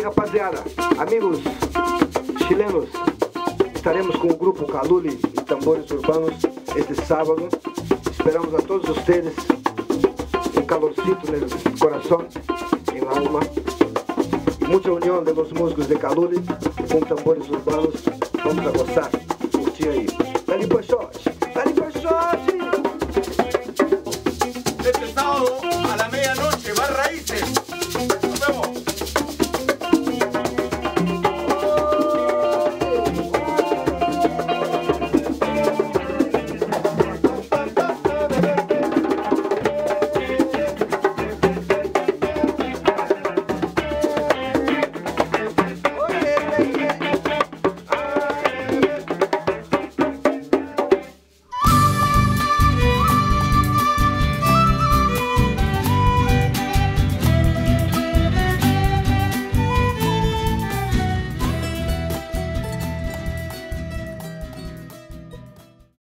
aí, rapaziada, Amigos chilenos, estaremos com o grupo Caluli e Tambores Urbanos este sábado. Esperamos a todos vocês um calorcito no coração, em na alma e muita união de los músicos de Caluli com tambores urbanos. Vamos a gozar,